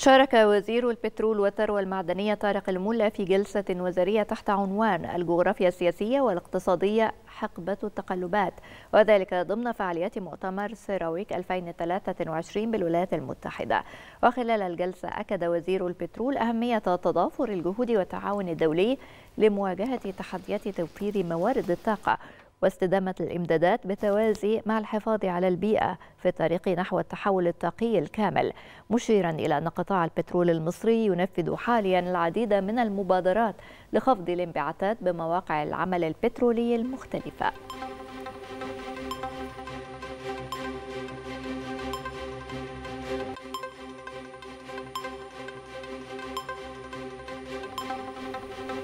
شارك وزير البترول والثروة المعدنية طارق الملا في جلسة وزارية تحت عنوان الجغرافيا السياسية والاقتصادية حقبة التقلبات وذلك ضمن فعاليات مؤتمر سيراويك 2023 بالولايات المتحدة. وخلال الجلسة أكد وزير البترول أهمية تضافر الجهود والتعاون الدولي لمواجهة تحديات توفير موارد الطاقة. واستدامة الإمدادات بالتوازي مع الحفاظ على البيئة في الطريق نحو التحول الطاقي الكامل مشيرا إلى أن قطاع البترول المصري ينفذ حاليا العديد من المبادرات لخفض الانبعاثات بمواقع العمل البترولي المختلفة.